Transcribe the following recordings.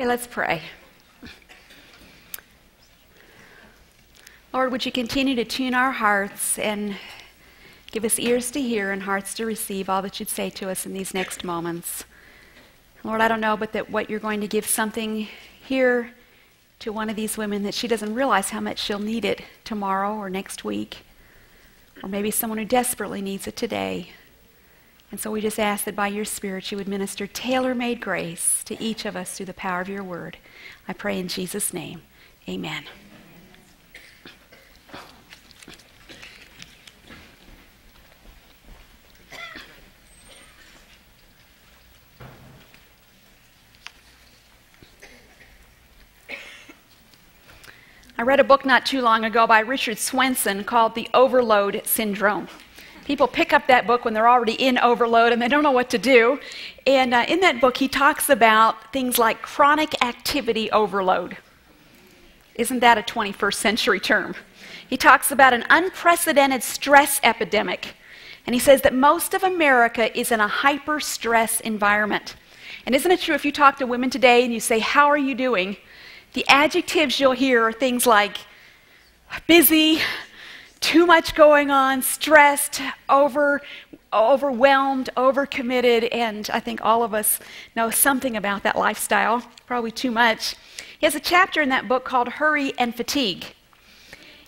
Okay, let's pray. Lord, would you continue to tune our hearts and give us ears to hear and hearts to receive all that you'd say to us in these next moments. Lord, I don't know, but that what you're going to give something here to one of these women that she doesn't realize how much she'll need it tomorrow or next week, or maybe someone who desperately needs it today. And so we just ask that by your Spirit you would minister tailor made grace to each of us through the power of your word. I pray in Jesus' name. Amen. I read a book not too long ago by Richard Swenson called The Overload Syndrome. People pick up that book when they're already in overload and they don't know what to do. And uh, in that book, he talks about things like chronic activity overload. Isn't that a 21st century term? He talks about an unprecedented stress epidemic. And he says that most of America is in a hyper stress environment. And isn't it true if you talk to women today and you say, How are you doing? The adjectives you'll hear are things like busy, too much going on, stressed, over, overwhelmed, overcommitted, and I think all of us know something about that lifestyle, probably too much. He has a chapter in that book called Hurry and Fatigue.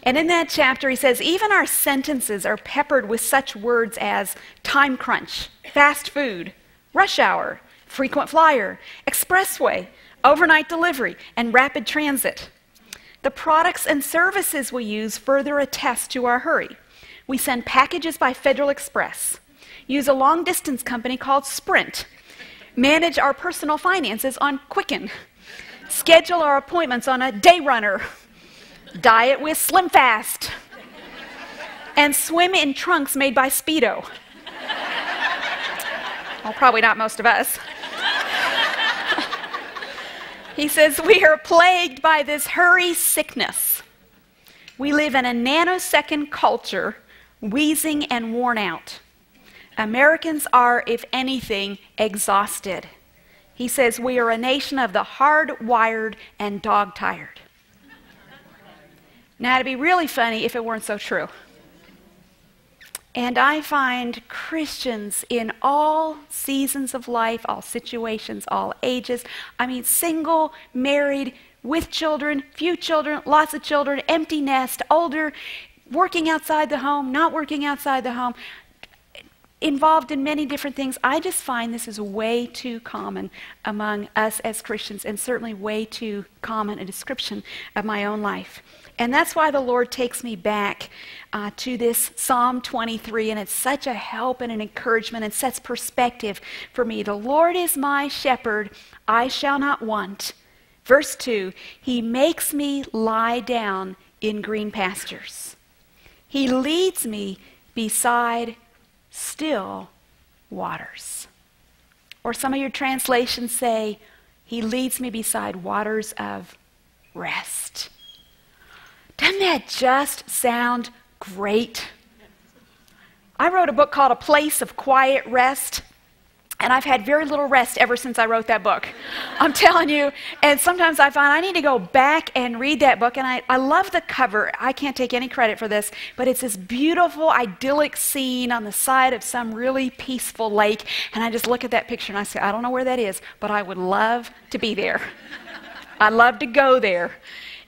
And in that chapter, he says, even our sentences are peppered with such words as time crunch, fast food, rush hour, frequent flyer, expressway, overnight delivery, and rapid transit. The products and services we use further attest to our hurry. We send packages by Federal Express, use a long distance company called Sprint, manage our personal finances on Quicken, schedule our appointments on a day runner, diet with Slim Fast, and swim in trunks made by Speedo. Well, probably not most of us. He says, We are plagued by this hurry sickness. We live in a nanosecond culture, wheezing and worn out. Americans are, if anything, exhausted. He says, We are a nation of the hard-wired and dog tired. Now, it'd be really funny if it weren't so true. And I find Christians in all seasons of life, all situations, all ages. I mean, single, married, with children, few children, lots of children, empty nest, older, working outside the home, not working outside the home, involved in many different things. I just find this is way too common among us as Christians, and certainly way too common a description of my own life. And that's why the Lord takes me back uh, to this Psalm 23, and it's such a help and an encouragement and sets perspective for me. The Lord is my shepherd, I shall not want. Verse 2 He makes me lie down in green pastures, He leads me beside still waters. Or some of your translations say, He leads me beside waters of rest. Doesn't that just sound great? I wrote a book called A Place of Quiet Rest. And I've had very little rest ever since I wrote that book. I'm telling you. And sometimes I find I need to go back and read that book. And I, I love the cover. I can't take any credit for this, but it's this beautiful, idyllic scene on the side of some really peaceful lake. And I just look at that picture and I say, I don't know where that is, but I would love to be there. I'd love to go there.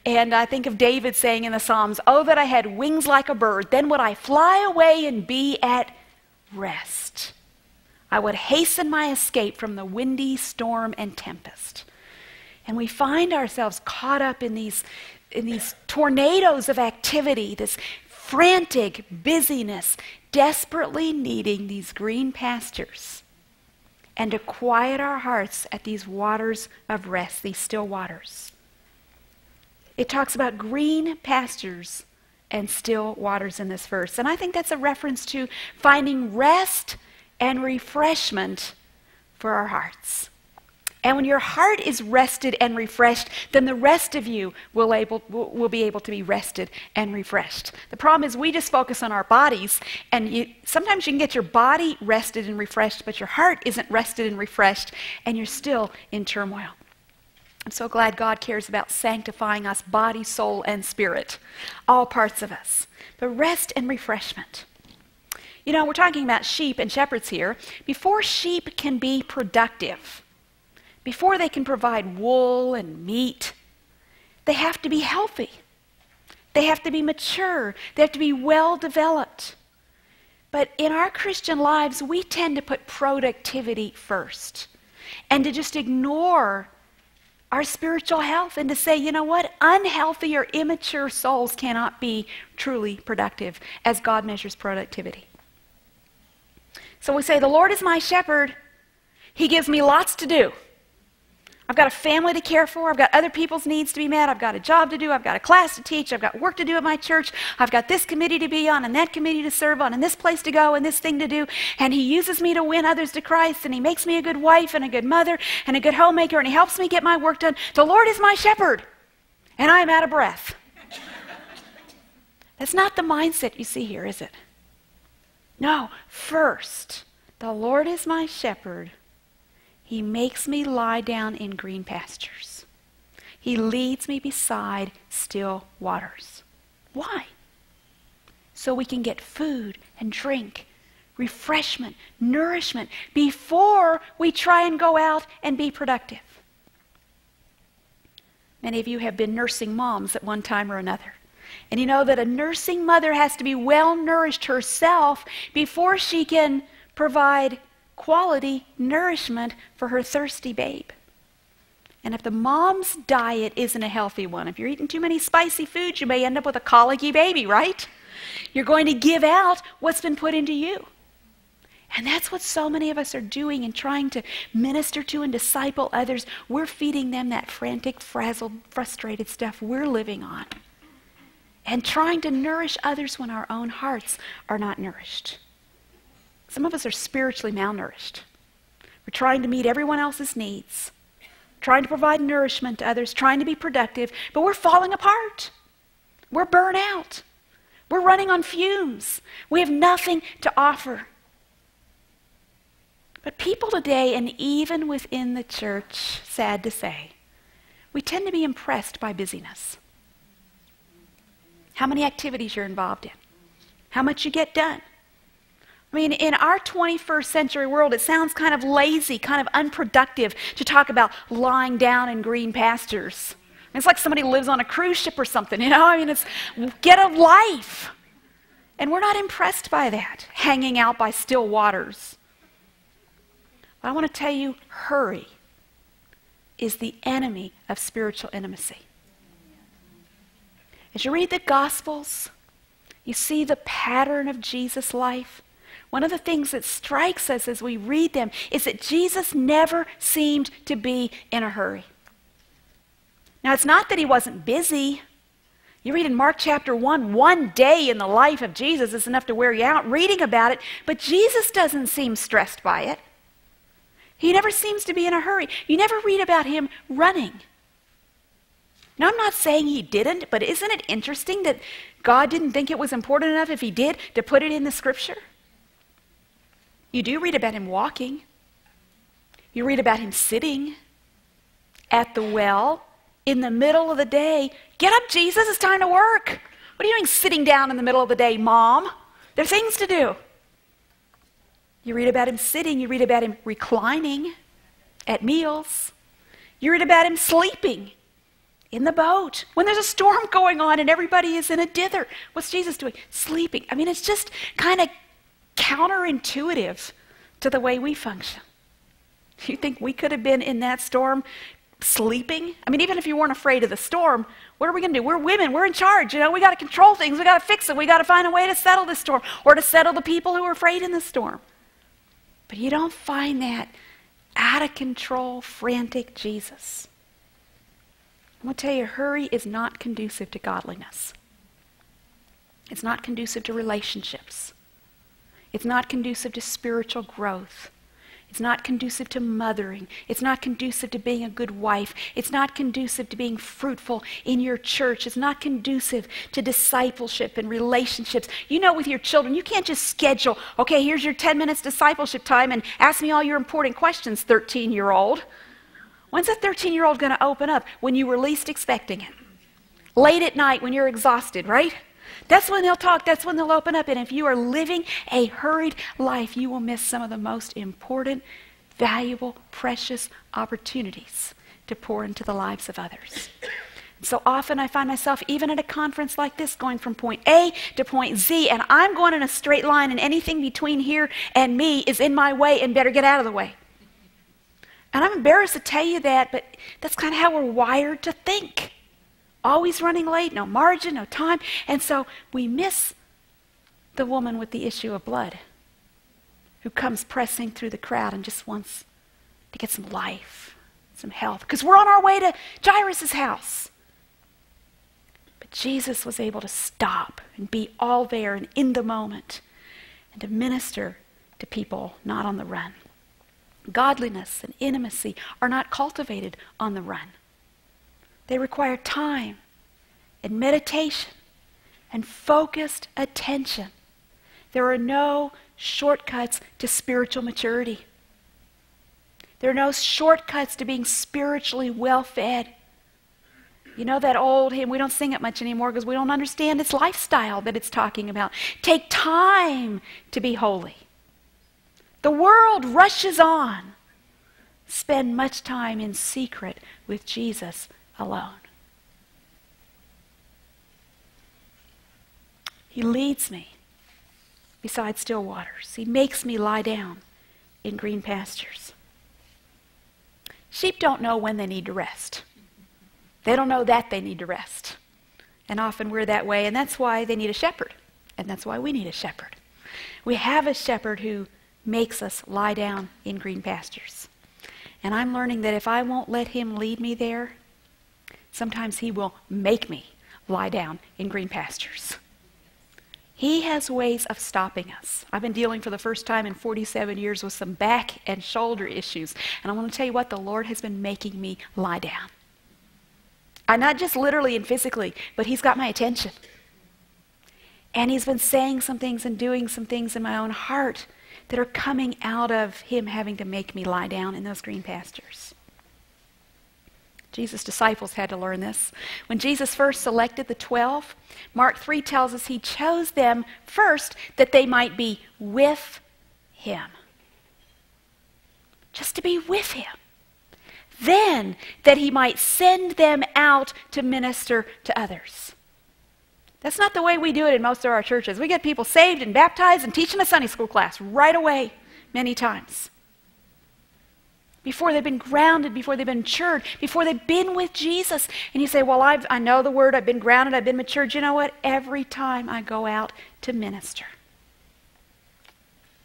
And I think of David saying in the Psalms, Oh, that I had wings like a bird, then would I fly away and be at rest. I would hasten my escape from the windy storm and tempest. And we find ourselves caught up in these, in these tornadoes of activity, this frantic busyness, desperately needing these green pastures and to quiet our hearts at these waters of rest, these still waters. It talks about green pastures and still waters in this verse. And I think that's a reference to finding rest and refreshment for our hearts. And when your heart is rested and refreshed, then the rest of you will, able, will, be able to be rested and refreshed. The problem is we just focus on our bodies, and you, sometimes you can get your body rested and refreshed, but your heart isn't rested and refreshed, and you're still in turmoil. I'm so glad God cares about sanctifying us, body, soul, and spirit, all parts of us. But rest and refreshment. You know, we're talking about sheep and shepherds here. Before sheep can be productive, before they can provide wool and meat, they have to be healthy. They have to be mature. They have to be well developed. But in our Christian lives, we tend to put productivity first and to just ignore our spiritual health and to say, you know what, unhealthy or immature souls cannot be truly productive as God measures productivity. So we say, the Lord is my shepherd. He gives me lots to do. I've got a family to care for. I've got other people's needs to be met. I've got a job to do. I've got a class to teach. I've got work to do at my church. I've got this committee to be on and that committee to serve on and this place to go and this thing to do. And He uses me to win others to Christ and He makes me a good wife and a good mother and a good homemaker and He helps me get my work done. The Lord is my shepherd and I'm out of breath. That's not the mindset you see here, is it? No, first, the Lord is my shepherd. He makes me lie down in green pastures. He leads me beside still waters. Why? So we can get food and drink, refreshment, nourishment before we try and go out and be productive. Many of you have been nursing moms at one time or another. And you know that a nursing mother has to be well nourished herself before she can provide quality nourishment for her thirsty babe. And if the mom's diet isn't a healthy one, if you're eating too many spicy foods, you may end up with a colicky baby, right? You're going to give out what's been put into you. And that's what so many of us are doing in trying to minister to and disciple others. We're feeding them that frantic, frazzled, frustrated stuff we're living on. And trying to nourish others when our own hearts are not nourished. Some of us are spiritually malnourished. We're trying to meet everyone else's needs, trying to provide nourishment to others, trying to be productive, but we're falling apart. We're burnt out. We're running on fumes. We have nothing to offer. But people today, and even within the church, sad to say, we tend to be impressed by busyness. How many activities you're involved in, how much you get done, I mean, in our 21st century world, it sounds kind of lazy, kind of unproductive to talk about lying down in green pastures. It's like somebody lives on a cruise ship or something, you know? I mean, it's get a life. And we're not impressed by that, hanging out by still waters. But I want to tell you hurry is the enemy of spiritual intimacy. As you read the Gospels, you see the pattern of Jesus' life. One of the things that strikes us as we read them is that Jesus never seemed to be in a hurry. Now, it's not that he wasn't busy. You read in Mark chapter 1, one day in the life of Jesus is enough to wear you out reading about it, but Jesus doesn't seem stressed by it. He never seems to be in a hurry. You never read about him running. Now, I'm not saying he didn't, but isn't it interesting that God didn't think it was important enough, if he did, to put it in the scripture? You do read about him walking. You read about him sitting at the well in the middle of the day. Get up, Jesus, it's time to work. What are you doing sitting down in the middle of the day, Mom? There are things to do. You read about him sitting, you read about him reclining at meals, you read about him sleeping in the boat when there's a storm going on and everybody is in a dither. What's Jesus doing? Sleeping. I mean, it's just kind of counterintuitive to the way we function. You think we could have been in that storm sleeping? I mean, even if you weren't afraid of the storm, what are we going to do? We're women. We're in charge. You know, we got to control things. We got to fix it. We got to find a way to settle the storm or to settle the people who are afraid in the storm. But you don't find that out of control, frantic Jesus. I'm going to tell you, hurry is not conducive to godliness. It's not conducive to relationships. It's not conducive to spiritual growth. It's not conducive to mothering. It's not conducive to being a good wife. It's not conducive to being fruitful in your church. It's not conducive to discipleship and relationships. You know, with your children, you can't just schedule, okay, here's your 10 minutes discipleship time and ask me all your important questions, 13 year old. When's a 13 year old going to open up? When you were least expecting it. Late at night when you're exhausted, right? That's when they'll talk. That's when they'll open up. And if you are living a hurried life, you will miss some of the most important, valuable, precious opportunities to pour into the lives of others. So often I find myself, even at a conference like this, going from point A to point Z, and I'm going in a straight line, and anything between here and me is in my way and better get out of the way. And I'm embarrassed to tell you that, but that's kind of how we're wired to think. Always running late, no margin, no time. And so we miss the woman with the issue of blood who comes pressing through the crowd and just wants to get some life, some health. Because we're on our way to Jairus' house. But Jesus was able to stop and be all there and in the moment and to minister to people not on the run. Godliness and intimacy are not cultivated on the run. They require time and meditation and focused attention. There are no shortcuts to spiritual maturity. There are no shortcuts to being spiritually well fed. You know that old hymn, we don't sing it much anymore because we don't understand its lifestyle that it's talking about. Take time to be holy. The world rushes on. Spend much time in secret with Jesus alone. He leads me beside still waters. He makes me lie down in green pastures. Sheep don't know when they need to rest. They don't know that they need to rest. And often we're that way, and that's why they need a shepherd. And that's why we need a shepherd. We have a shepherd who makes us lie down in green pastures. And I'm learning that if I won't let him lead me there, sometimes he will make me lie down in green pastures. He has ways of stopping us. I've been dealing for the first time in 47 years with some back and shoulder issues. And I want to tell you what, the Lord has been making me lie down. I, not just literally and physically, but he's got my attention. And he's been saying some things and doing some things in my own heart that are coming out of him having to make me lie down in those green pastures. Jesus' disciples had to learn this. When Jesus first selected the 12, Mark 3 tells us he chose them first that they might be with him. Just to be with him then that he might send them out to minister to others. That's not the way we do it in most of our churches. We get people saved and baptized and teaching a Sunday school class right away, many times. Before they've been grounded, before they've been matured, before they've been with Jesus. And you say, Well, I've, I know the word, I've been grounded, I've been matured. You know what? Every time I go out to minister,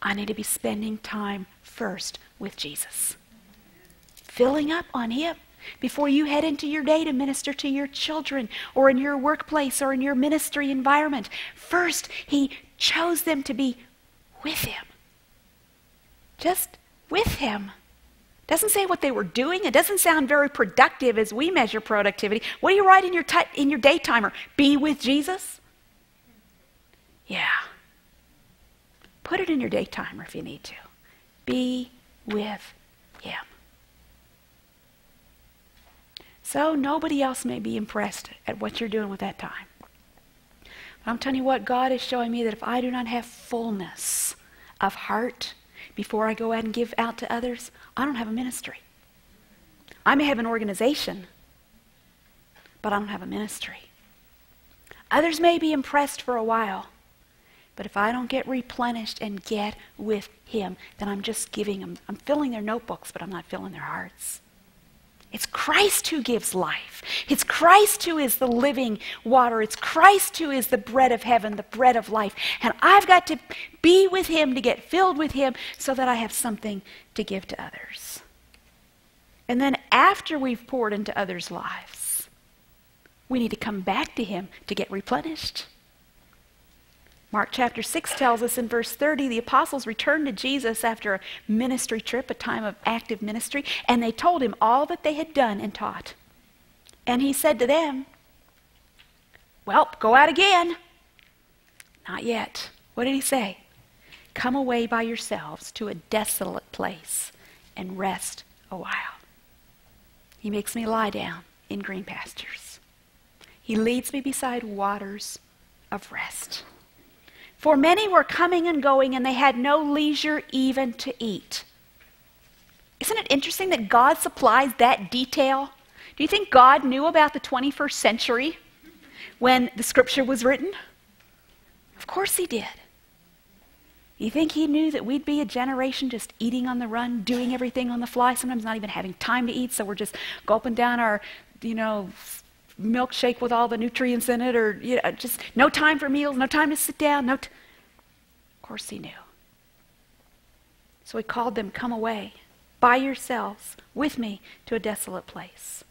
I need to be spending time first with Jesus filling up on Him before you head into your day to minister to your children or in your workplace or in your ministry environment. First, He chose them to be with Him. Just with Him. Doesn't say what they were doing. It doesn't sound very productive as we measure productivity. What do you write in your, in your day timer? Be with Jesus? Yeah. Put it in your day timer if you need to. Be with Him. So nobody else may be impressed at what you're doing with that time. But I'm telling you what, God is showing me that if I do not have fullness of heart before I go out and give out to others, I don't have a ministry. I may have an organization, but I don't have a ministry. Others may be impressed for a while, but if I don't get replenished and get with Him, then I'm just giving them, I'm filling their notebooks, but I'm not filling their hearts. It's Christ who gives life. It's Christ who is the living water. It's Christ who is the bread of heaven, the bread of life. And I've got to be with Him to get filled with Him so that I have something to give to others. And then after we've poured into others' lives, we need to come back to Him to get replenished. Mark chapter 6 tells us in verse 30 the apostles returned to Jesus after a ministry trip, a time of active ministry, and they told him all that they had done and taught. And he said to them, Well, go out again. Not yet. What did he say? Come away by yourselves to a desolate place and rest a while. He makes me lie down in green pastures. He leads me beside waters of rest. For many were coming and going, and they had no leisure even to eat. Isn't it interesting that God supplies that detail? Do you think God knew about the 21st century when the scripture was written? Of course he did. You think he knew that we'd be a generation just eating on the run, doing everything on the fly, sometimes not even having time to eat, so we're just gulping down our, you know, milkshake with all the nutrients in it, or you know, just no time for meals, no time to sit down. No t- of course, he knew. So he called them, Come away by yourselves with me to a desolate place.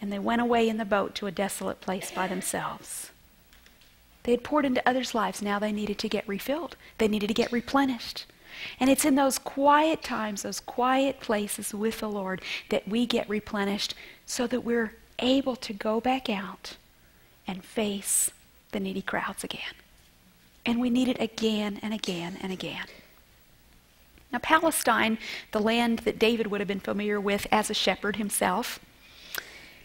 And they went away in the boat to a desolate place by themselves. They had poured into others' lives. Now they needed to get refilled, they needed to get replenished. And it's in those quiet times, those quiet places with the Lord, that we get replenished so that we're able to go back out and face the needy crowds again. And we need it again and again and again. Now, Palestine, the land that David would have been familiar with as a shepherd himself,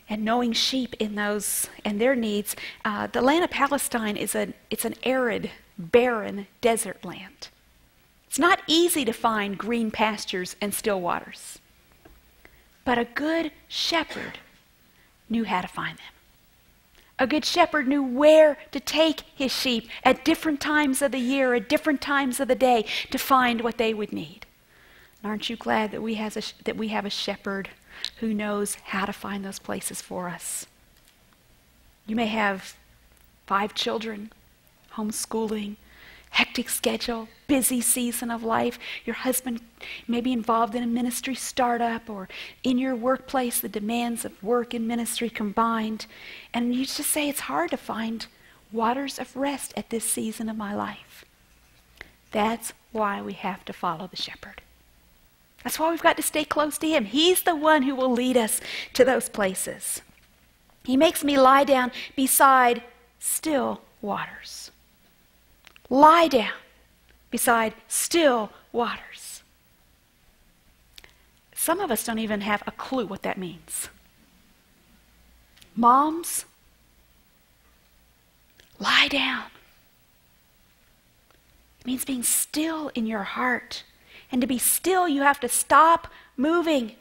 and knowing sheep in those and their needs, uh, the land of Palestine is a it's an arid, barren desert land. It's not easy to find green pastures and still waters. But a good shepherd knew how to find them. A good shepherd knew where to take his sheep at different times of the year, at different times of the day, to find what they would need. And aren't you glad that we, has a, that we have a shepherd who knows how to find those places for us? You may have five children, homeschooling, hectic schedule, busy season of life. Your husband may be involved in a ministry startup or in your workplace, the demands of work and ministry combined. And you just say, it's hard to find waters of rest at this season of my life. That's why we have to follow the shepherd. That's why we've got to stay close to him. He's the one who will lead us to those places. He makes me lie down beside still waters lie down beside still waters. Some of us don't even have a clue what that means. Moms, lie down. It means being still in your heart. And to be still, you have to stop moving.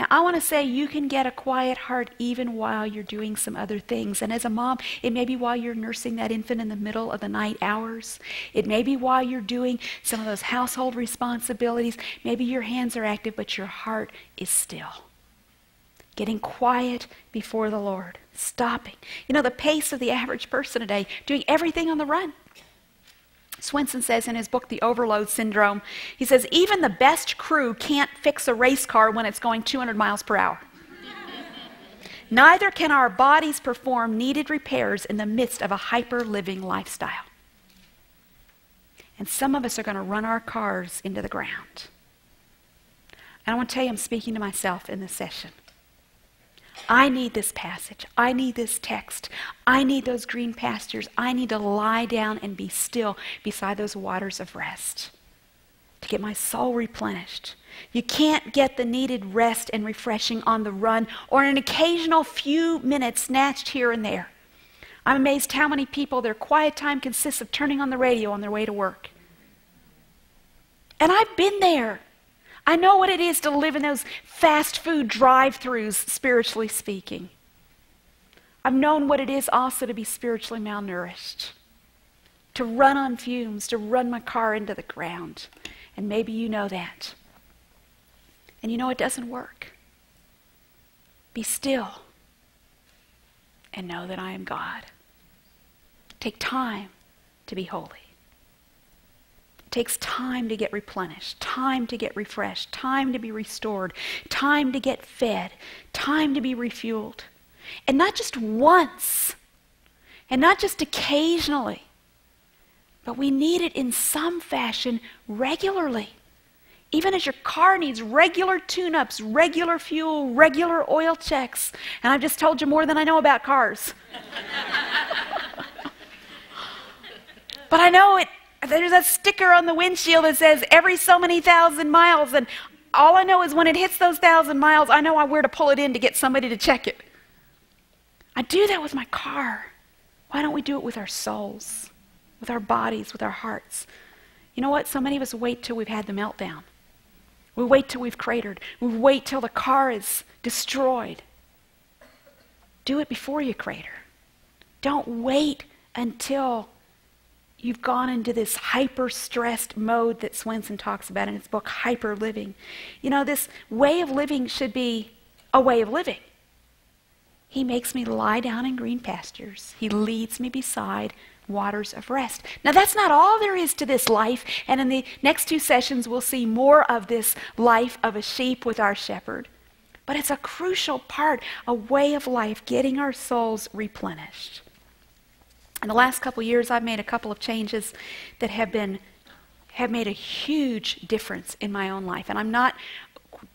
Now, I want to say you can get a quiet heart even while you're doing some other things. And as a mom, it may be while you're nursing that infant in the middle of the night hours. It may be while you're doing some of those household responsibilities. Maybe your hands are active, but your heart is still. Getting quiet before the Lord, stopping. You know, the pace of the average person today, doing everything on the run. Swenson says in his book, The Overload Syndrome, he says, even the best crew can't fix a race car when it's going 200 miles per hour. Neither can our bodies perform needed repairs in the midst of a hyper living lifestyle. And some of us are going to run our cars into the ground. And I want to tell you, I'm speaking to myself in this session. I need this passage. I need this text. I need those green pastures. I need to lie down and be still beside those waters of rest to get my soul replenished. You can't get the needed rest and refreshing on the run or an occasional few minutes snatched here and there. I'm amazed how many people their quiet time consists of turning on the radio on their way to work. And I've been there. I know what it is to live in those fast food drive throughs, spiritually speaking. I've known what it is also to be spiritually malnourished, to run on fumes, to run my car into the ground. And maybe you know that. And you know it doesn't work. Be still and know that I am God. Take time to be holy. Takes time to get replenished, time to get refreshed, time to be restored, time to get fed, time to be refueled. And not just once, and not just occasionally, but we need it in some fashion regularly. Even as your car needs regular tune ups, regular fuel, regular oil checks. And I've just told you more than I know about cars. but I know it there's a sticker on the windshield that says every so many thousand miles, and all I know is when it hits those thousand miles, I know I where to pull it in to get somebody to check it. I do that with my car. Why don't we do it with our souls, with our bodies, with our hearts? You know what? So many of us wait till we've had the meltdown. We wait till we've cratered. We wait till the car is destroyed. Do it before you crater. Don't wait until you've gone into this hyper stressed mode that Swenson talks about in his book, Hyper Living. You know, this way of living should be a way of living. He makes me lie down in green pastures, He leads me beside waters of rest. Now, that's not all there is to this life, and in the next two sessions, we'll see more of this life of a sheep with our shepherd. But it's a crucial part, a way of life, getting our souls replenished. In the last couple of years, I've made a couple of changes that have been have made a huge difference in my own life. And I'm not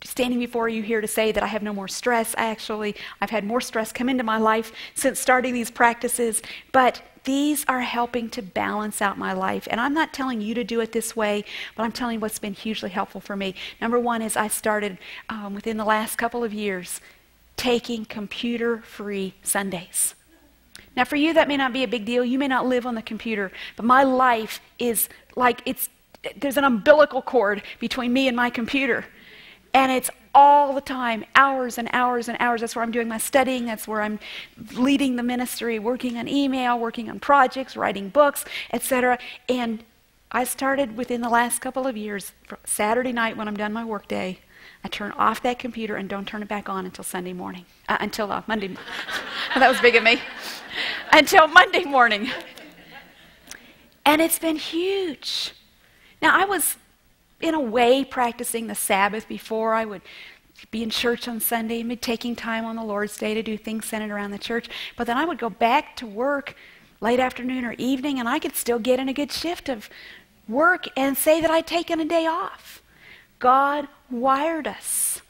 standing before you here to say that I have no more stress. I actually I've had more stress come into my life since starting these practices, but these are helping to balance out my life. And I'm not telling you to do it this way, but I'm telling you what's been hugely helpful for me. Number one is I started um, within the last couple of years taking computer free Sundays. Now, for you, that may not be a big deal. You may not live on the computer, but my life is like it's there's an umbilical cord between me and my computer. And it's all the time, hours and hours and hours. That's where I'm doing my studying. That's where I'm leading the ministry, working on email, working on projects, writing books, etc. And I started within the last couple of years, Saturday night when I'm done my workday, I turn off that computer and don't turn it back on until Sunday morning, uh, until uh, Monday. that was big of me. until Monday morning. And it's been huge. Now, I was in a way, practicing the Sabbath before I would be in church on Sunday be taking time on the Lord's Day to do things centered around the church. But then I would go back to work late afternoon or evening, and I could still get in a good shift of work and say that I'd taken a day off. God wired us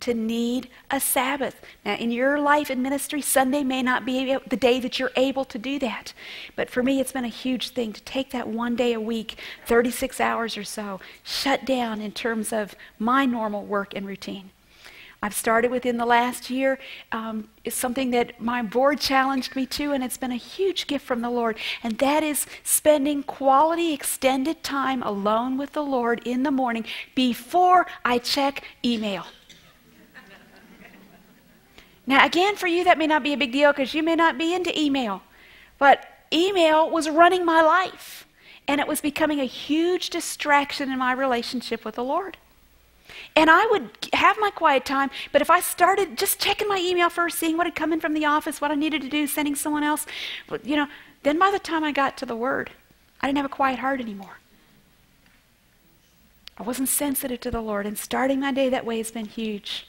to need a Sabbath. Now, in your life and ministry, Sunday may not be the day that you're able to do that. But for me, it's been a huge thing to take that one day a week, 36 hours or so, shut down in terms of my normal work and routine. I've started within the last year. Um, it's something that my board challenged me to, and it's been a huge gift from the Lord. And that is spending quality, extended time alone with the Lord in the morning before I check email. Now, again, for you, that may not be a big deal because you may not be into email. But email was running my life, and it was becoming a huge distraction in my relationship with the Lord. And I would have my quiet time, but if I started just checking my email first, seeing what had come in from the office, what I needed to do, sending someone else, you know, then by the time I got to the Word, I didn't have a quiet heart anymore. I wasn't sensitive to the Lord, and starting my day that way has been huge.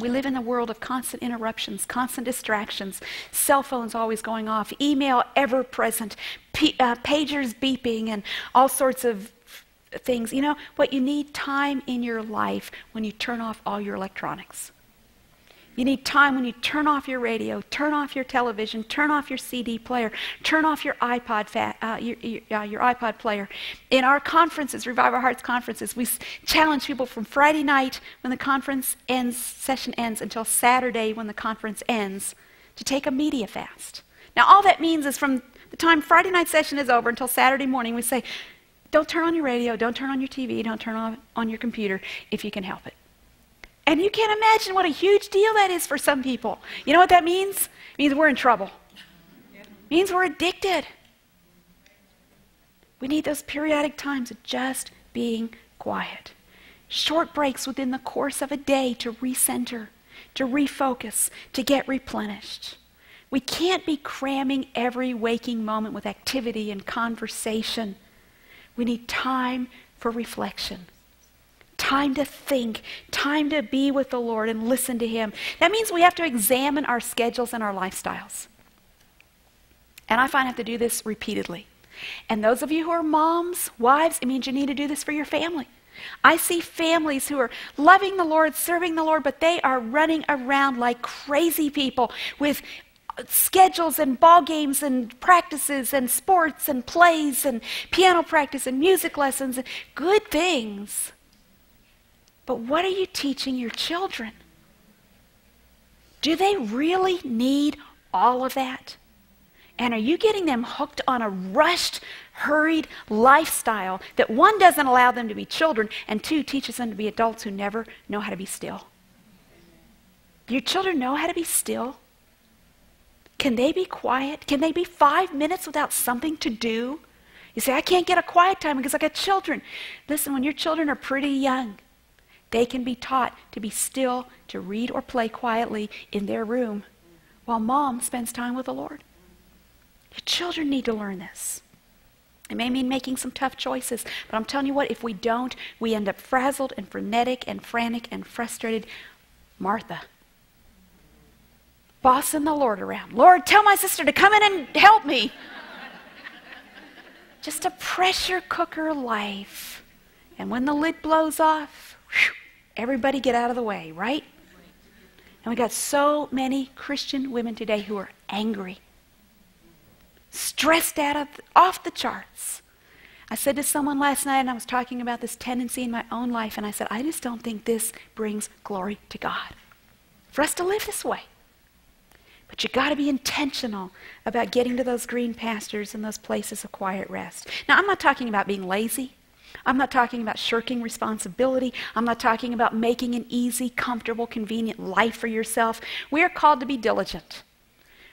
We live in a world of constant interruptions, constant distractions, cell phones always going off, email ever present, p- uh, pagers beeping, and all sorts of things. You know what? You need time in your life when you turn off all your electronics. You need time when you turn off your radio, turn off your television, turn off your CD player, turn off your iPod, fa- uh, your, your, uh, your, iPod player. In our conferences, Revive Our Hearts conferences, we challenge people from Friday night when the conference ends, session ends, until Saturday when the conference ends, to take a media fast. Now, all that means is from the time Friday night session is over until Saturday morning, we say, don't turn on your radio, don't turn on your TV, don't turn on, on your computer if you can help it. And you can't imagine what a huge deal that is for some people. You know what that means? It means we're in trouble. It means we're addicted. We need those periodic times of just being quiet. Short breaks within the course of a day to recenter, to refocus, to get replenished. We can't be cramming every waking moment with activity and conversation. We need time for reflection time to think, time to be with the Lord and listen to Him. That means we have to examine our schedules and our lifestyles. And I find I have to do this repeatedly. And those of you who are moms, wives, it means you need to do this for your family. I see families who are loving the Lord, serving the Lord, but they are running around like crazy people with schedules and ball games and practices and sports and plays and piano practice and music lessons and good things. But what are you teaching your children? Do they really need all of that? And are you getting them hooked on a rushed, hurried lifestyle that one doesn't allow them to be children and two teaches them to be adults who never know how to be still? Do your children know how to be still? Can they be quiet? Can they be five minutes without something to do? You say, I can't get a quiet time because I got children. Listen, when your children are pretty young, they can be taught to be still, to read or play quietly in their room while mom spends time with the Lord. Your children need to learn this. It may mean making some tough choices, but I'm telling you what, if we don't, we end up frazzled and frenetic and frantic and frustrated. Martha. Bossing the Lord around. Lord, tell my sister to come in and help me. Just a pressure cooker life. And when the lid blows off, whew, everybody get out of the way, right? And we got so many Christian women today who are angry stressed out of, off the charts. I said to someone last night, and I was talking about this tendency in my own life, and I said, I just don't think this brings glory to God for us to live this way. But you got to be intentional about getting to those green pastures and those places of quiet rest. Now, I'm not talking about being lazy. I'm not talking about shirking responsibility. I'm not talking about making an easy, comfortable, convenient life for yourself. We are called to be diligent.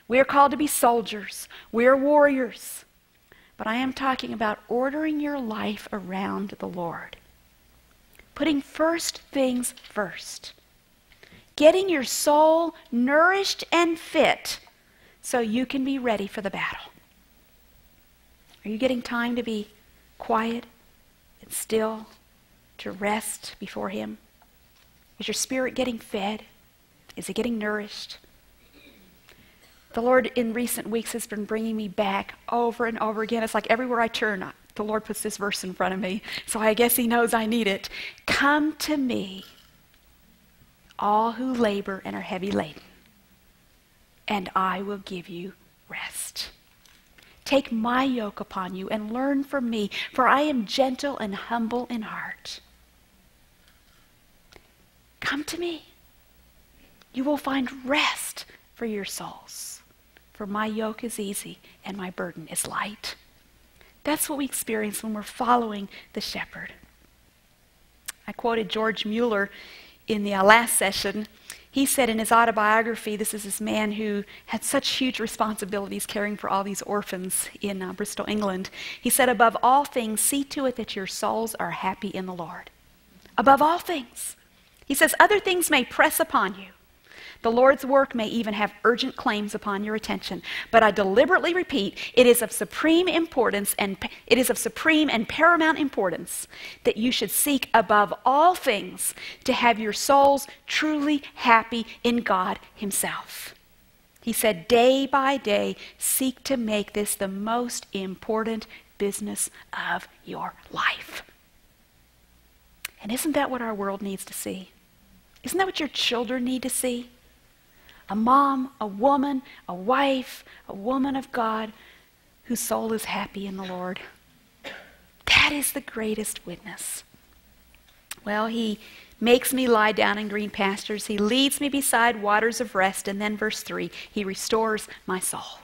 We are called to be soldiers. We are warriors. But I am talking about ordering your life around the Lord. Putting first things first. Getting your soul nourished and fit so you can be ready for the battle. Are you getting time to be quiet and still, to rest before Him? Is your spirit getting fed? Is it getting nourished? The Lord in recent weeks has been bringing me back over and over again. It's like everywhere I turn, the Lord puts this verse in front of me. So I guess He knows I need it. Come to me, all who labor and are heavy laden, and I will give you rest. Take my yoke upon you and learn from me, for I am gentle and humble in heart. Come to me. You will find rest for your souls. For my yoke is easy and my burden is light. That's what we experience when we're following the shepherd. I quoted George Mueller in the uh, last session. He said in his autobiography, this is this man who had such huge responsibilities caring for all these orphans in uh, Bristol, England. He said, Above all things, see to it that your souls are happy in the Lord. Above all things. He says, Other things may press upon you. The Lord's work may even have urgent claims upon your attention, but I deliberately repeat, it is of supreme importance and it is of supreme and paramount importance that you should seek above all things to have your souls truly happy in God himself. He said, day by day, seek to make this the most important business of your life. And isn't that what our world needs to see? Isn't that what your children need to see? A mom, a woman, a wife, a woman of God whose soul is happy in the Lord. That is the greatest witness. Well, he makes me lie down in green pastures. He leads me beside waters of rest. And then, verse 3, he restores my soul.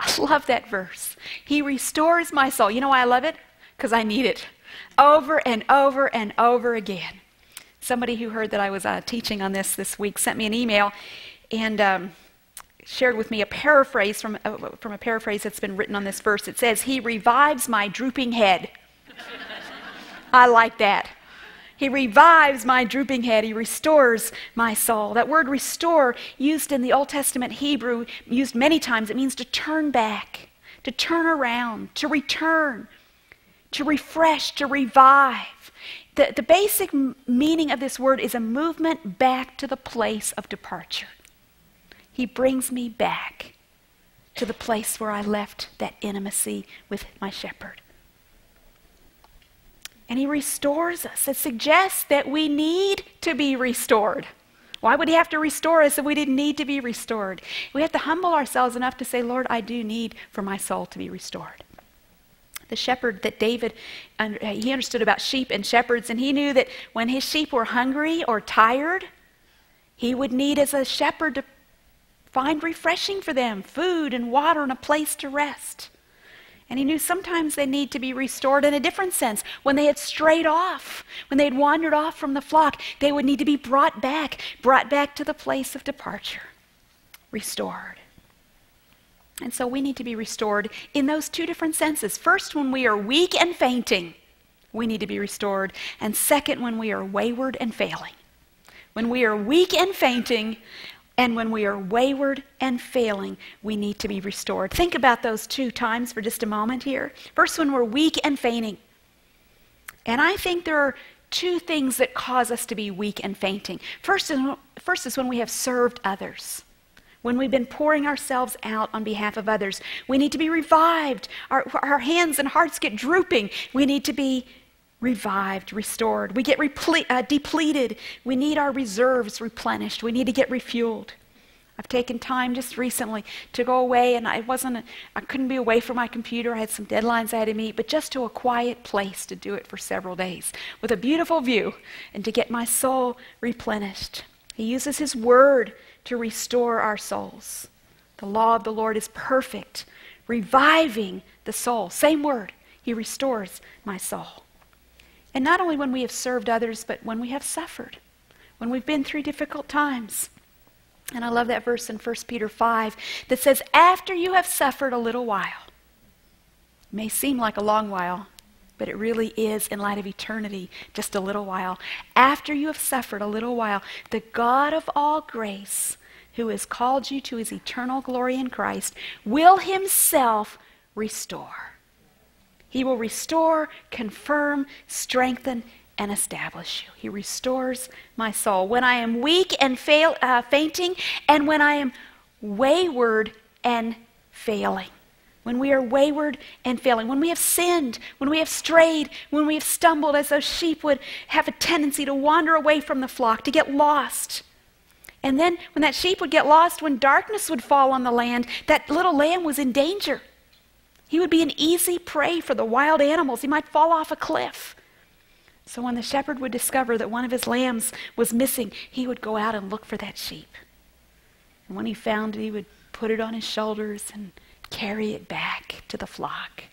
I love that verse. He restores my soul. You know why I love it? Because I need it over and over and over again. Somebody who heard that I was uh, teaching on this this week sent me an email and um, shared with me a paraphrase from, uh, from a paraphrase that's been written on this verse. It says, He revives my drooping head. I like that. He revives my drooping head. He restores my soul. That word restore, used in the Old Testament Hebrew, used many times, it means to turn back, to turn around, to return, to refresh, to revive. The, the basic meaning of this word is a movement back to the place of departure. He brings me back to the place where I left that intimacy with my shepherd. And he restores us. It suggests that we need to be restored. Why would he have to restore us if we didn't need to be restored? We have to humble ourselves enough to say, Lord, I do need for my soul to be restored. the shepherd that David uh, he understood about sheep and shepherds and he knew that when his sheep were hungry or tired he would need as a shepherd to find refreshing for them food and water and a place to rest and he knew sometimes they need to be restored in a different sense. When they had strayed off, when they had wandered off from the flock, they would need to be brought back, brought back to the place of departure, restored. And so we need to be restored in those two different senses. First, when we are weak and fainting, we need to be restored. And second, when we are wayward and failing. When we are weak and fainting, and when we are wayward and failing, we need to be restored. Think about those two times for just a moment here. First, when we're weak and fainting. And I think there are two things that cause us to be weak and fainting. First is, first is when we have served others when we've been pouring ourselves out on behalf of others. We need to be revived. Our, our hands and hearts get drooping. We need to be revived, restored. We get reple- uh, depleted. We need our reserves replenished. We need to get refueled. I've taken time just recently to go away, and I wasn't, I couldn't be away from my computer. I had some deadlines I had to meet, but just to a quiet place to do it for several days with a beautiful view and to get my soul replenished. He uses His Word to restore our souls. The law of the Lord is perfect, reviving the soul. Same word. He restores my soul. And not only when we have served others, but when we have suffered, when we've been through difficult times. And I love that verse in 1 Peter 5 that says, After you have suffered a little while, it may seem like a long while, but it really is, in light of eternity, just a little while. After you have suffered a little while, the God of all grace, who has called you to his eternal glory in Christ, will himself restore. He will restore, confirm, strengthen, and establish you. He restores my soul. When I am weak and fail, uh, fainting, and when I am wayward and failing when we are wayward and failing, when we have sinned, when we have strayed, when we have stumbled, as those sheep would have a tendency to wander away from the flock, to get lost. And then when that sheep would get lost, when darkness would fall on the land, that little lamb was in danger. He would be an easy prey for the wild animals. He might fall off a cliff. So when the shepherd would discover that one of his lambs was missing, he would go out and look for that sheep. And when he found it, he would put it on his shoulders and carry it back to the flock.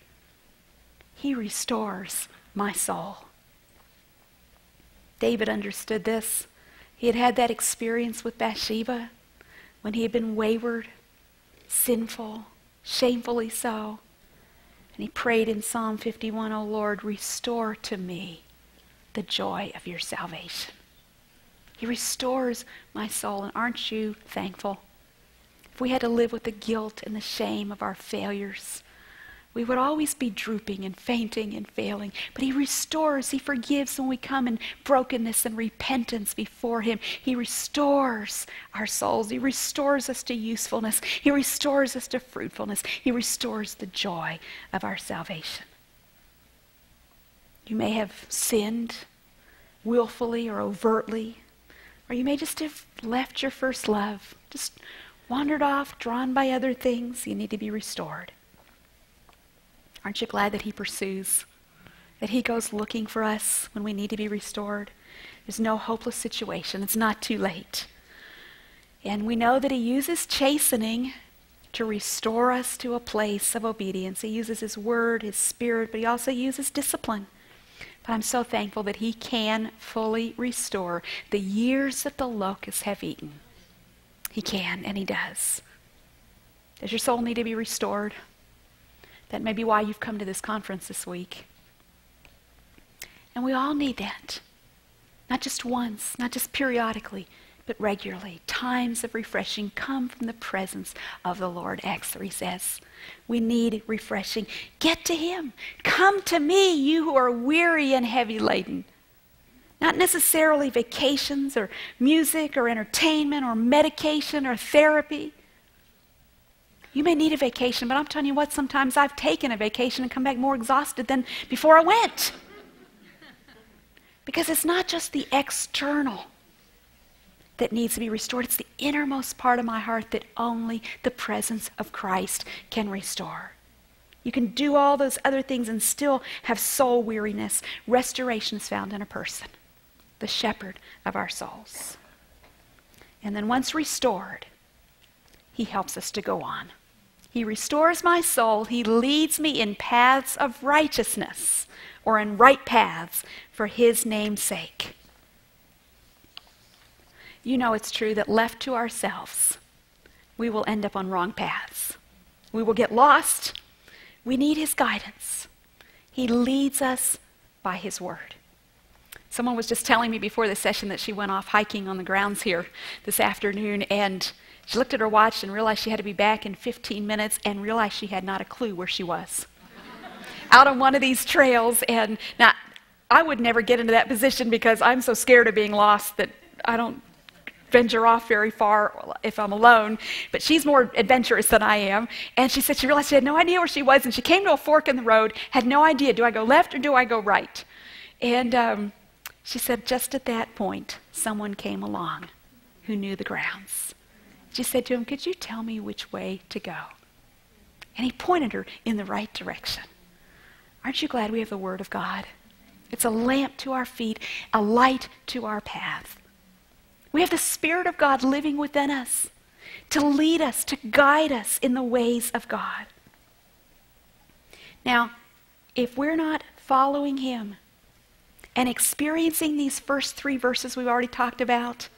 He restores my soul. David understood this. He had had that experience with Bathsheba when he had been wayward, sinful, shamefully so. And he prayed in Psalm 51, O Lord, restore to me the joy of your salvation. He restores my soul, and aren't you thankful? if we had to live with the guilt and the shame of our failures, we would always be drooping and fainting and failing. But He restores, He forgives when we come in brokenness and repentance before Him. He restores our souls. He restores us to usefulness. He restores us to fruitfulness. He restores the joy of our salvation. You may have sinned willfully or overtly, or you may just have left your first love. Just wandered off, drawn by other things, you need to be restored. Aren't you glad that He pursues? That He goes looking for us when we need to be restored? There's no hopeless situation. It's not too late. And we know that He uses chastening to restore us to a place of obedience. He uses His Word, His Spirit, but He also uses discipline. But I'm so thankful that He can fully restore the years that the locusts have eaten. He can, and He does. Does your soul need to be restored? That may be why you've come to this conference this week. And we all need that. Not just once, not just periodically, but regularly. Times of refreshing come from the presence of the Lord. Acts 3 says, We need refreshing. Get to Him. Come to me, you who are weary and heavy laden. Not necessarily vacations or music or entertainment or medication or therapy. You may need a vacation, but I'm telling you what, sometimes I've taken a vacation and come back more exhausted than before I went. Because it's not just the external that needs to be restored, it's the innermost part of my heart that only the presence of Christ can restore. You can do all those other things and still have soul weariness. Restoration is found in a person, the shepherd of our souls. And then once restored, he helps us to go on. He restores my soul. He leads me in paths of righteousness or in right paths for his name's sake. You know it's true that left to ourselves, we will end up on wrong paths. We will get lost we need his guidance. He leads us by his word. Someone was just telling me before the session that she went off hiking on the grounds here this afternoon and she looked at her watch and realized she had to be back in 15 minutes and realized she had not a clue where she was. Out on one of these trails and now I would never get into that position because I'm so scared of being lost that I don't venture off very far if I'm alone, but she's more adventurous than I am. And she said she realized she had no idea where she was, and she came to a fork in the road, had no idea do I go left or do I go right? And um, she said just at that point, someone came along who knew the grounds. She said to him, Could you tell me which way to go? And he pointed her in the right direction. Aren't you glad we have the Word of God? It's a lamp to our feet, a light to our path. We have the Spirit of God living within us to lead us, to guide us in the ways of God. Now, if we're not following Him and experiencing these first three verses we've already talked about,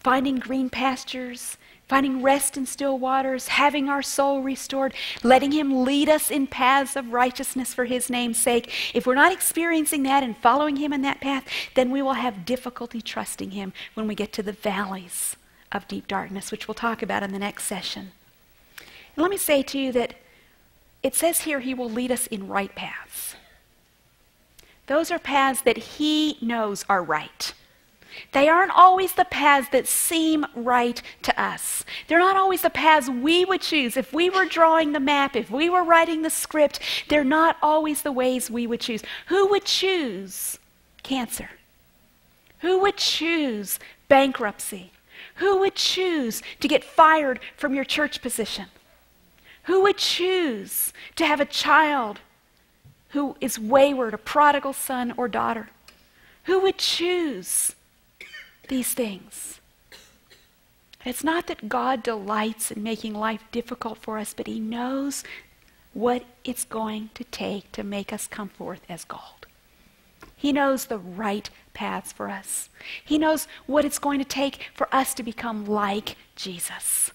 finding green pastures, finding rest in still waters, having our soul restored, letting Him lead us in paths of righteousness for His name's sake. If we're not experiencing that and following Him in that path, then we will have difficulty trusting Him when we get to the valleys of deep darkness, which we'll talk about in the next session. And let me say to you that it says here He will lead us in right paths. Those are paths that He knows are right. They aren't always the paths that seem right to us. They're not always the paths we would choose. If we were drawing the map, if we were writing the script, they're not always the ways we would choose. Who would choose cancer? Who would choose bankruptcy? Who would choose to get fired from your church position? Who would choose to have a child who is wayward, a prodigal son or daughter? Who would choose these things. It's not that God delights in making life difficult for us, but He knows what it's going to take to make us come forth as gold. He knows the right paths for us. He knows what it's going to take for us to become like Jesus.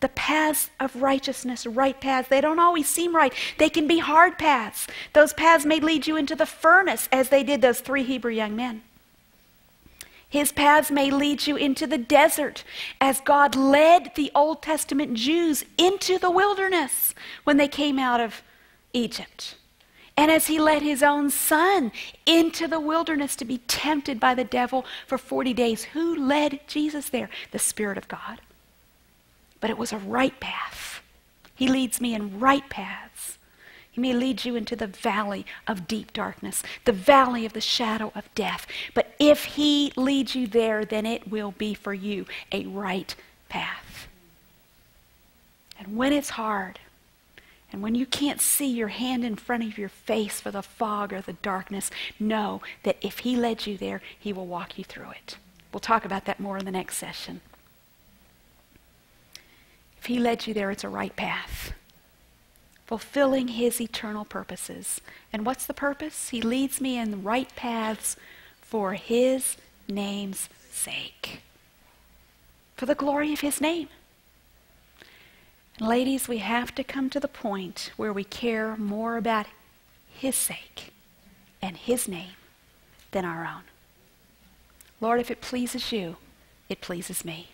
The paths of righteousness, right paths, they don't always seem right. They can be hard paths. Those paths may lead you into the furnace, as they did those three Hebrew young men. His paths may lead you into the desert, as God led the Old Testament Jews into the wilderness when they came out of Egypt. And as he led his own son into the wilderness to be tempted by the devil for 40 days, who led Jesus there? The Spirit of God. But it was a right path. He leads me in right paths. He may lead you into the valley of deep darkness, the valley of the shadow of death. But if He leads you there, then it will be for you a right path. And when it's hard, and when you can't see your hand in front of your face for the fog or the darkness, know that if He led you there, He will walk you through it. We'll talk about that more in the next session. If He led you there, it's a right path fulfilling his eternal purposes. And what's the purpose? He leads me in the right paths for his name's sake, for the glory of his name. And ladies, we have to come to the point where we care more about his sake and his name than our own. Lord, if it pleases you, it pleases me.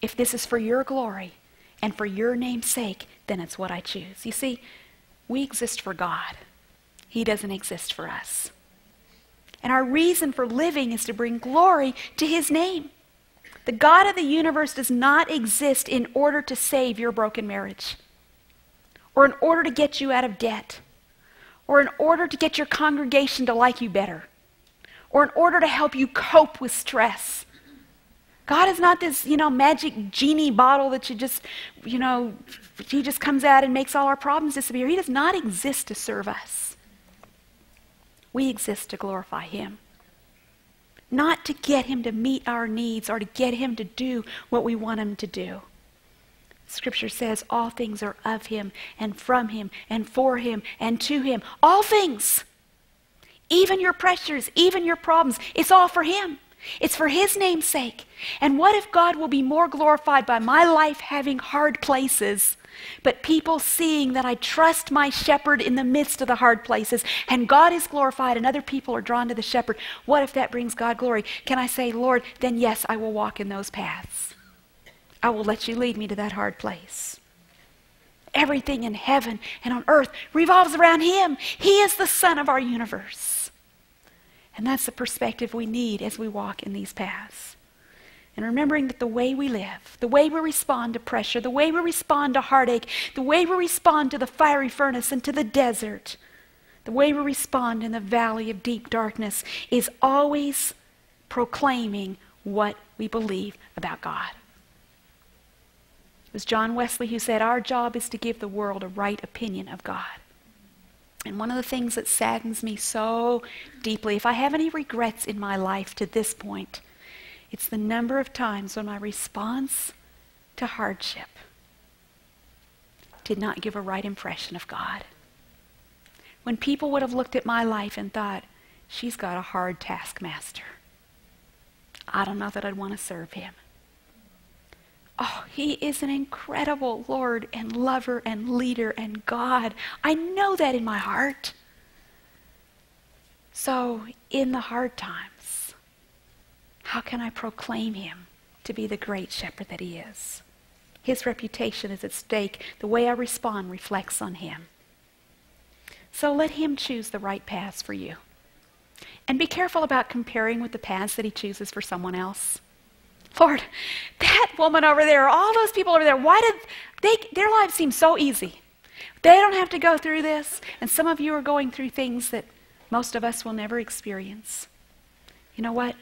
If this is for your glory, and for your name's sake, then it's what I choose. You see, we exist for God, He doesn't exist for us. And our reason for living is to bring glory to His name. The God of the universe does not exist in order to save your broken marriage, or in order to get you out of debt, or in order to get your congregation to like you better, or in order to help you cope with stress. God is not this, you know, magic genie bottle that you just, you know, he just comes out and makes all our problems disappear. He does not exist to serve us. We exist to glorify him. Not to get him to meet our needs or to get him to do what we want him to do. Scripture says all things are of him and from him and for him and to him. All things. Even your pressures, even your problems, it's all for him. It's for his name's sake. And what if God will be more glorified by my life having hard places, but people seeing that I trust my shepherd in the midst of the hard places, and God is glorified and other people are drawn to the shepherd? What if that brings God glory? Can I say, Lord, then yes, I will walk in those paths. I will let you lead me to that hard place. Everything in heaven and on earth revolves around him. He is the sun of our universe. And that's the perspective we need as we walk in these paths. And remembering that the way we live, the way we respond to pressure, the way we respond to heartache, the way we respond to the fiery furnace and to the desert, the way we respond in the valley of deep darkness is always proclaiming what we believe about God. It was John Wesley who said, Our job is to give the world a right opinion of God. And one of the things that saddens me so deeply, if I have any regrets in my life to this point, it's the number of times when my response to hardship did not give a right impression of God. When people would have looked at my life and thought, she's got a hard taskmaster. I don't know that I'd want to serve him. Oh, he is an incredible Lord and lover and leader and God. I know that in my heart. So, in the hard times, how can I proclaim him to be the great shepherd that he is? His reputation is at stake. The way I respond reflects on him. So let him choose the right paths for you. And be careful about comparing with the paths that he chooses for someone else. Lord, that woman over there, all those people over there, why did they, their lives seem so easy? They don't have to go through this. And some of you are going through things that most of us will never experience. You know what?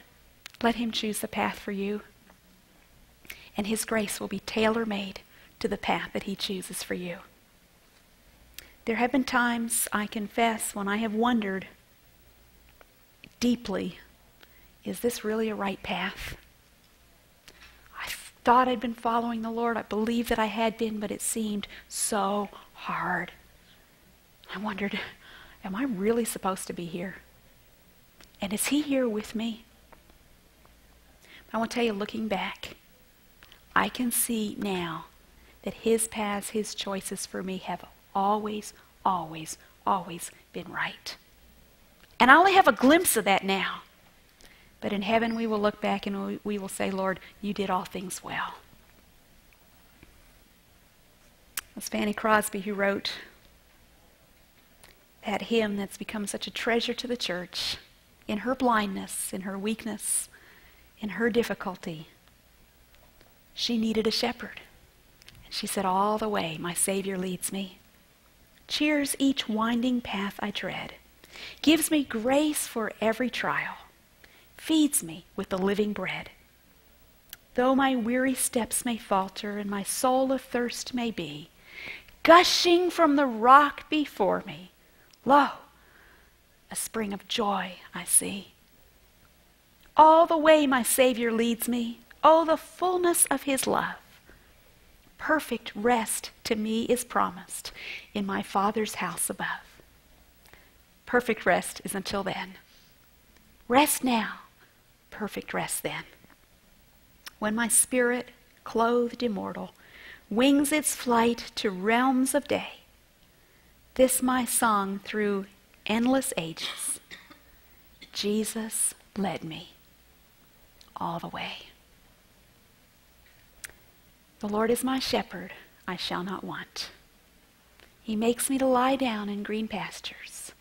Let Him choose the path for you. And His grace will be tailor made to the path that He chooses for you. There have been times, I confess, when I have wondered deeply is this really a right path? Thought I'd been following the Lord. I believed that I had been, but it seemed so hard. I wondered, am I really supposed to be here? And is He here with me? I want to tell you, looking back, I can see now that His paths, His choices for me have always, always, always been right. And I only have a glimpse of that now. But in heaven, we will look back and we will say, Lord, you did all things well. It was Fanny Crosby who wrote that hymn that's become such a treasure to the church in her blindness, in her weakness, in her difficulty. She needed a shepherd. And she said, All the way my Savior leads me, cheers each winding path I tread, gives me grace for every trial feeds me with the living bread. Though my weary steps may falter and my soul athirst may be, gushing from the rock before me, lo, a spring of joy I see. All the way my Savior leads me, oh, the fullness of his love. Perfect rest to me is promised in my Father's house above. Perfect rest is until then. Rest now perfect rest then. When my spirit, clothed immortal, wings its flight to realms of day, this my song through endless ages, Jesus led me all the way. The Lord is my shepherd, I shall not want. He makes me to lie down in green pastures.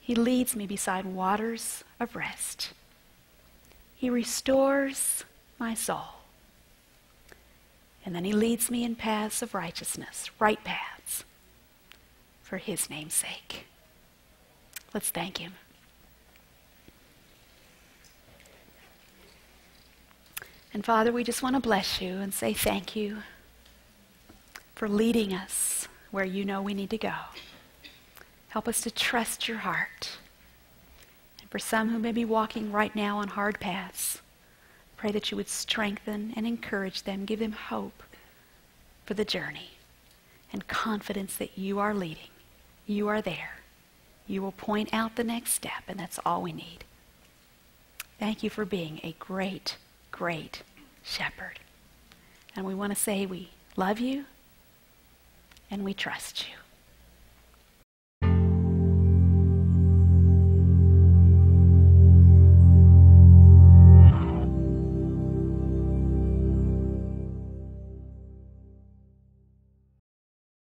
He leads me beside waters of rest. He restores my soul. And then he leads me in paths of righteousness, right paths, for his name's sake. Let's thank him. And Father, we just want to bless you and say thank you for leading us where you know we need to go. Help us to trust your heart. For some who may be walking right now on hard paths, pray that you would strengthen and encourage them, give them hope for the journey and confidence that you are leading. You are there. You will point out the next step, and that's all we need. Thank you for being a great, great shepherd. And we want to say we love you and we trust you.